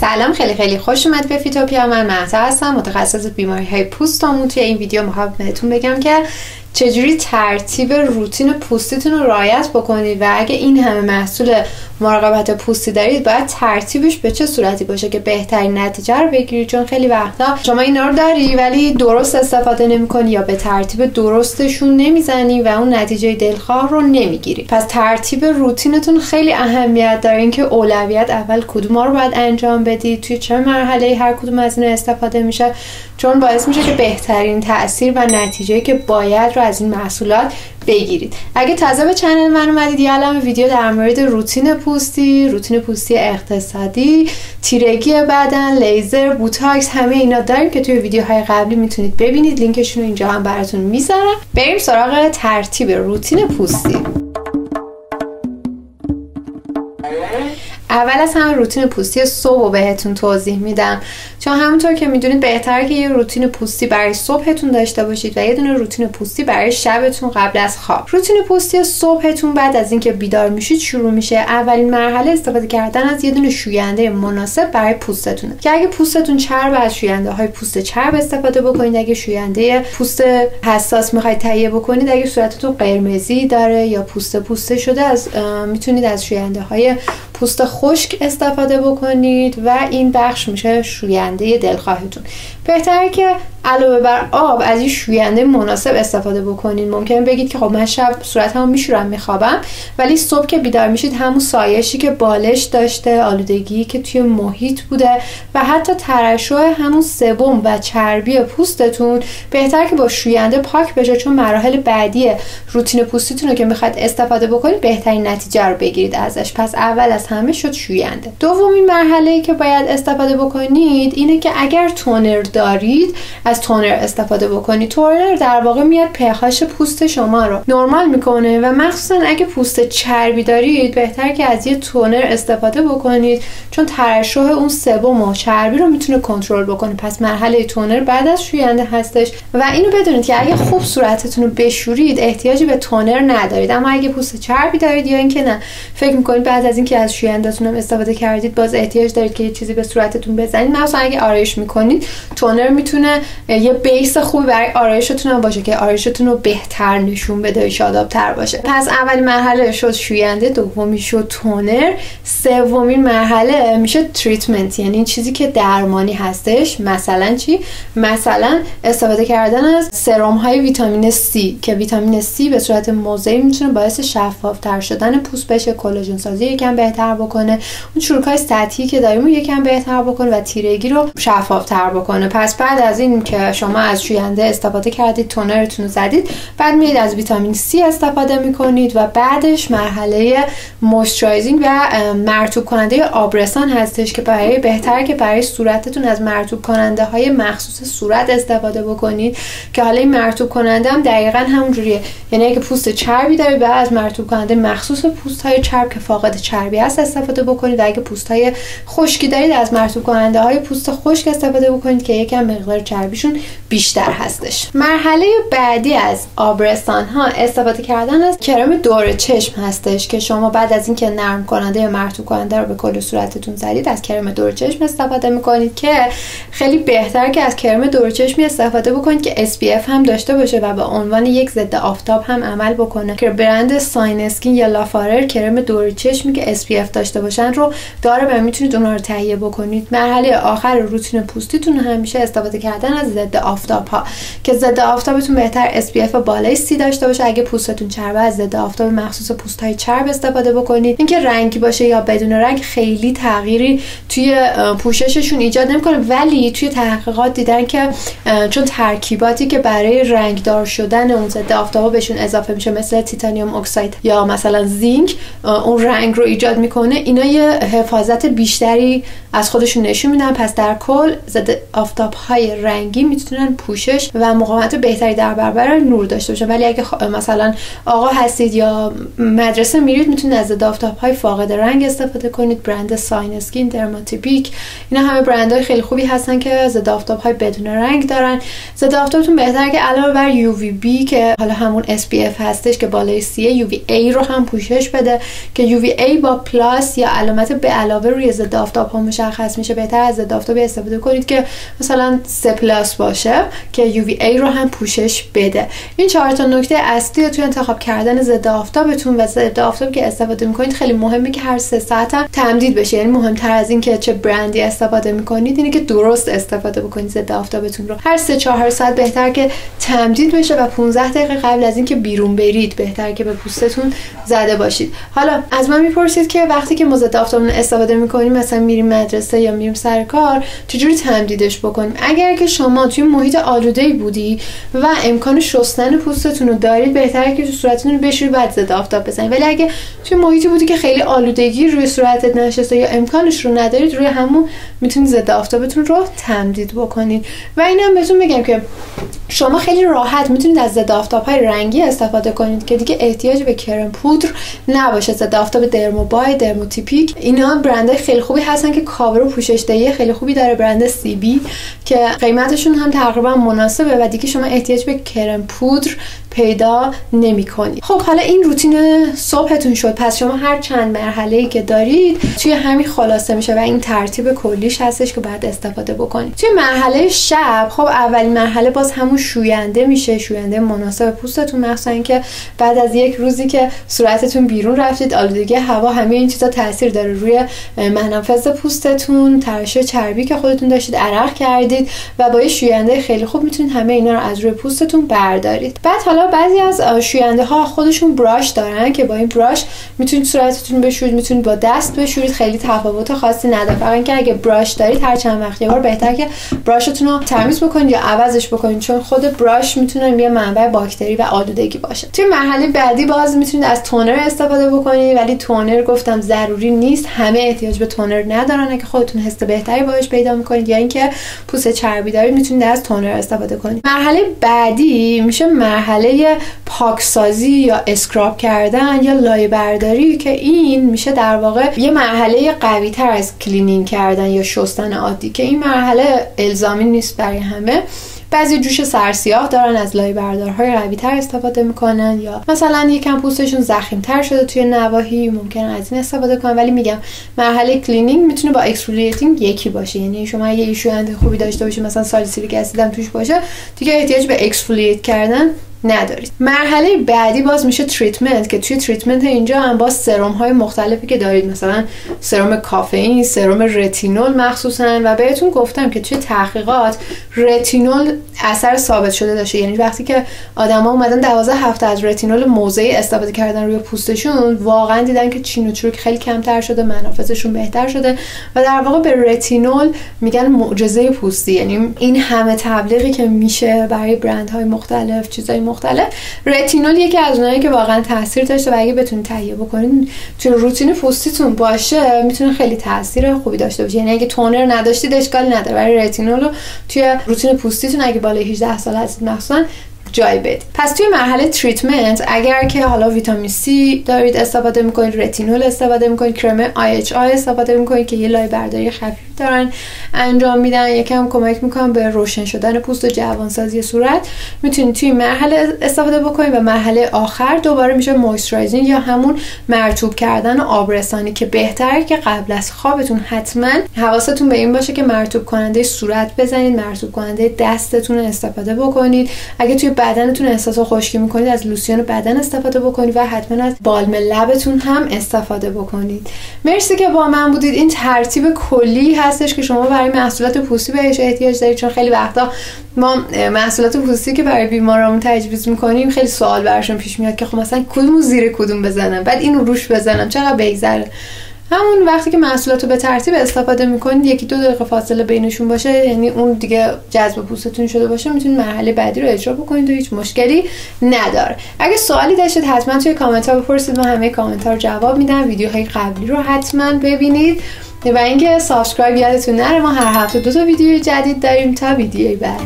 سلام خیلی خیلی خوش اومد به فیتوپیا. من مهتا هستم. متخصص بیماری های پوستمون توی این ویدیو می‌خوام بهتون بگم که چجوری ترتیب روتین پوستیتون رو رعایت بکنید و اگه این همه محصول مراقبت پوستی دارید باید ترتیبش به چه صورتی باشه که بهترین نتیجه رو بگیرید؟ چون خیلی وقتا شما اینا رو داری ولی درست استفاده نمی‌کنی یا به ترتیب درستشون نمی‌زنی و اون نتیجه دلخواه رو نمی‌گیری. پس ترتیب روتینتون خیلی اهمیت داره. اینکه اولویت اول کدوم رو باید انجام بدید توی چه مرحله هر کدوم از این استفاده میشه. چون باعث میشه که بهترین تاثیر و نتیجه که باید رو از این محصولات بگیرید. اگه تازه به channel من اومدید یه عالمه ویدیو در مورد روتین پوستی روتین پوستی اقتصادی تیرگی بدن لیزر بوتاکس همه اینا داریم که توی ویدیوهای قبلی می‌تونید ببینید. لینکشون رو اینجا هم براتون می‌ذارم. بریم سراغ ترتیب روتین پوستی. اول از همه روتین پوستی صبح رو بهتون توضیح میدم. چون همونطور که می‌دونید بهتره که یه روتین پوستی برای صبحتون داشته باشید و یه دونه روتین پوستی برای شبتون قبل از خواب. روتین پوستی صبحتون بعد از اینکه بیدار میشید شروع میشه. اولین مرحله استفاده کردن از یه دونه شوینده مناسب برای پوستتونه. که اگه پوستتون چرب از شوینده های پوست چرب استفاده بکنید اگه شوینده پوست حساس می‌خواید تهیه بکنید اگه صورتتون قرمزی داره یا پوست پوسته شده از می‌تونید از شوینده های پوست خشک استفاده بکنید و این بخش میشه شوینده دلخواهتون. بهتره که علاوه بر آب از این شوینده مناسب استفاده بکنید ممکن بگید که خب من شب صورتمو میشورم میخوابم ولی صبح که بیدار میشید همون سایشی که بالش داشته آلودگی که توی محیط بوده و حتی ترشح همون سبم و چربی پوستتون بهتر که با شوینده پاک بشه چون مراحل بعدی روتین پوستیتون رو که می‌خواد استفاده بکنید بهترین نتیجه رو بگیرید ازش. پس اول از همه شد شوینده. دومین مرحله که باید استفاده بکنید اینه که اگر تونر دارید از تونر استفاده بکنید تونر در واقع میاد پهاش پوست شما رو نرمال می‌کنه و مخصوصا اگه پوست چربی دارید بهتر که از یه تونر استفاده بکنید چون ترشح اون سبم و چربی رو می‌تونه کنترل بکنه. پس مرحله تونر بعد از شوینده هستش و اینو بدونید که اگه خوب صورتتون رو بشورید احتیاجی به تونر ندارید. اما اگه پوست چربی دارید یا اینکه نه فکر می‌کنید بعد از اینکه از شویندهتون هم استفاده کردید باز احتیاج دارید که یه چیزی به صورتتون بزنید. مثلا اگه آرایش می‌کنید تونر می‌تونه یه بیس خوبی برای آرایشتون هم باشه که آرایشتون رو بهتر نشون بده شادابتر باشه. پس اولین مرحله شد شوینده دومی شد تونر سومین مرحله میشه تریتمنت یعنی چیزی که درمانی هستش. مثلا چی؟ مثلا استفاده کردن از سرم های ویتامین C که ویتامین C به صورت موضعی می‌تونه باعث شفافتر شدن پوست بشه کلاژن سازی یکم بهتر بکنه. اون چروک های سطحی که داریم یکم بهتر بکنه و تیرگی رو شفافتر بکنه. پس بعد از این که شما از شوینده استفاده کردید تونرتون رو زدید. بعد میرید از ویتامین C استفاده می‌کنید و بعدش مرحله moisturizing و مرطوب کننده آبرسان هستش که برای بهتر که برای صورتتون از مرطوب کننده های مخصوص صورت استفاده بکنید که حالا این مرطوب کننده هم دقیقا همونجوریه یعنی اگه پوست چربی دارید باید از مرطوب کننده مخصوص پوست های چرب که فاقد چربی هست استفاده بکنید. و اگه پوست های خشکی دارید از مرطوب کننده های پوست خشک استفاده بکنید که یکم مقدار بیشتر هستش. مرحله بعدی از آبرسان ها استفاده کردن از کرم دور چشم هستش که شما بعد از اینکه نرم کننده یا مرطوب کننده رو به کل صورتتون زدید از کرم دور چشم استفاده می‌کنید که خیلی بهتر که از کرم دور چشمی استفاده بکنید که SPF هم داشته باشه و به عنوان یک ضد آفتاب هم عمل بکنه. که برند ساین اسکین یا لافارر کرم دور چشمی که SPF داشته باشن رو داره و می‌تونید اونها رو تهیه بکنید. مرحله آخر روتین پوستیتون همیشه استفاده کردن از ضد آفتاب ها که ضد آفتابتون بهتر SPF بالای سی داشته باشه. اگه پوستتون چربه از ضد آفتاب مخصوص پوست های چرب استفاده بکنید. اینکه رنگی باشه یا بدون رنگ خیلی تغییری توی پوشششون ایجاد نمی‌کنه. ولی توی تحقیقات دیدن که چون ترکیباتی که برای رنگدار شدن اون ضد آفتاب بهشون اضافه میشه مثل titanium oxide یا مثلا zinc اون رنگ رو ایجاد می‌کنه. اینا یه حفاظت بیشتری از خودشون نشون میدن. پس در کل ضد آفتاب های رنگی می‌تونن پوشش و مقاومت بهتری در برابر نور داشته باشن. ولی اگه مثلا آقا هستید یا مدرسه میرید می‌تونید از ضد آفتاب های فاقد رنگ استفاده کنید برند ساین اسکین درماتیپیک اینا همه برندهای خیلی خوبی هستن که ضد آفتاب های بدون رنگ دارن. ضد آفتابتون بهتر که علاوه بر UVB که حالا همون SPF هستش که بالای سیه UVA رو هم پوشش بده. که UVA با plus یا علامت به علاوه روی ضد آفتاب ها مشخص میشه. بهتر از ضد آفتاب استفاده کنید که مثلا 3 plus باشه که UVA رو هم پوشش بده. این چهار تا نکته اصلی توی انتخاب کردن ضد آفتابتون و ضد آفتاب که استفاده می‌کنید خیلی مهمه که هر سه ساعت هم تمدید بشه. یعنی مهمتر از این که چه برندی استفاده می‌کنید اینه که درست استفاده بکنید ضد آفتابتون رو. هر سه چهار ساعت بهتر که تمدید بشه و 15 دقیقه قبل از اینکه بیرون برید بهتر که به پوستتون زده باشید. حالا از من می‌پرسید که وقتی که مضاد آفتابمون استفاده می‌کنیم مثلا میریم مدرسه یا میریم سر کار چجوری تمدیدش بکنیم؟ اگر که شما توی محیط آلوده بودی و امکان شستن پوستتون رو دارید بهتره که تو صورتتون رو بشوری بعد ضد آفتاب بزنید ولی اگه توی محیطی بودی که خیلی آلودگی روی صورتت نشسته یا امکانش رو ندارید روی همون می‌تونید ضد آفتابتون رو تمدید بکنید. و اینم بهتون بگم که شما خیلی راحت می‌تونید از ضد آفتاب های رنگی استفاده کنید که دیگه احتیاج به کرم پودر نباشه. ضد آفتاب درموبای درموتیپیک اینا برند خیلی خوبی هستن که کاور و پوشش دهی خیلی خوبی داره برند سی بی که قیمتشون هم تقریبا مناسبه و دیگه شما احتیاج به کرم پودر پیدا نمی کنید خب حالا این روتین صبحتون شد. پس شما هر چند مرحله ای که دارید توی همین خلاصه میشه و این ترتیب کلیش هستش که باید استفاده بکنید. توی مرحله شب خب اولین مرحله باز همون شوینده میشه. شوینده مناسب پوستتون مخصوصا اینکه بعد از یک روزی که صورتتون بیرون رفتید آلودگی هوا همه این چیزا تاثیر داره روی منفذ پوستتون ترشح چربی که خودتون داشتید عرق کردید و با شوینده خیلی خوب می‌تونید همه اینا رو از روی پوستتون بردارید. بعد حالا بعضی از شوینده ها خودشون براش دارن که با این براش می‌تونید صورتتون بشورید می‌تونید با دست بشورید. خیلی تفاوت خاصی نداره. فقط اینکه اگه براش دارید هر چند وقت یه بار بهتر که براشتون رو تمیز بکنید یا عوضش بکنید. چون خود براش می‌تونه یه منبع باکتری و آلودگی باشه. توی مرحله بعدی باز می‌تونید از تونر استفاده بکنید. ولی تونر گفتم ضروری نیست. همه احتیاج به تونر ندارن. اگه خودتون حس بهتری باهاش پیدا می‌کنید یا اینکه پوست چربی دارید می‌تونید از تونر استفاده کنید مرحله بعدی میشه مرحله پاکسازی یا scrub کردن یا لایه برداری که این میشه در واقع یه مرحله قوی تر از cleaning کردن یا شستن عادی که این مرحله الزامی نیست برای همه. بعضی جوش سرسیاه دارن از لایه بردارهای قوی تر استفاده می‌کنن یا مثلا یکم پوستشون ضخیم تر شده توی نواحی ممکنه از این استفاده کنن. ولی میگم مرحله cleaning می‌تونه با exfoliating یکی باشه. یعنی شما یه شوینده خوبی داشته باشید مثلا سالیسیلیک اسید توش باشه دیگه احتیاج به exfoliate کردن ندارید مرحله بعدی باز میشه treatment که توی treatment اینجا هم باز سرم های مختلفی که دارید مثلا سرم کافئین سرم رتینول مخصوصا. و بهتون گفتم که توی تحقیقات رتینول اثر ثابت شده داشته. یعنی وقتی که آدما اومدن 12 هفته از رتینول موضعی استفاده کردن روی پوستشون واقعا دیدن که چین و چروک خیلی کمتر شده منافذشون بهتر شده و در واقع به رتینول میگن معجزه پوستی. یعنی این همه تبلیغی که میشه برای برندهای مختلف چیزای مختلف رتینول یکی از اونایی که واقعا تاثیر داشته و اگه بتونید تهیه بکنید توی روتین پوستیتون باشه می‌تونه خیلی تاثیر خوبی داشته باشه. یعنی اگه تونر نداشتید اشکال نداره. ولی رتینول رو توی روتین پوستیتون اگه بالای 18 سال هستید مخصوصا جای بدید پس توی مرحله تریتمنت اگر که حالا ویتامین C دارید استفاده می‌کنید رتینول استفاده می‌کنید کرم AHA استفاده می‌کنید که یه لایه برداری خفیف دارن انجام میدن. یکم کمک می‌کنن به روشن شدن پوست و جوانسازی صورت. می‌تونید توی مرحله استفاده بکنید و مرحله آخر دوباره میشه moisturizing یا همون مرطوب کردن و آبرسانی که بهتره که قبل از خوابتون حتما حواستون به این باشه که مرطوب کننده صورت بزنید مرطوب کننده دستتون استفاده بکنید. اگه توی بدنتون احساس خشکی می‌کنید از لوسیون بدن استفاده بکنید و حتما از بالم لبتون هم استفاده بکنید. مرسی که با من بودید. این ترتیب کلی هستش که شما برای محصولات پوستی بهش احتیاج دارید چون خیلی وقتا ما محصولات پوستی که برای بیمارامون تجویز می‌کنیم خیلی سوال براشون پیش میاد که خب مثلا کدوم زیر کدوم بزنم؟ بعد اینو روش بزنم. چقدر بگذره؟ همون وقتی که محصولات رو به ترتیب استفاده می‌کنید یکی دو دقیقه فاصله بینشون باشه یعنی اون دیگه جذب پوستتون شده باشه می‌تونید مرحله بعدی رو اجرا بکنید و هیچ مشکلی نداره. اگه سوالی داشتید حتما توی کامنت ها بپرسید. من همه کامنت ها رو جواب میدم. ویدیوهای قبلی رو حتما ببینید. و اینکه subscribe یادتون نره ما هر هفته دو تا ویدیو جدید داریم تا ویدیوی بعد.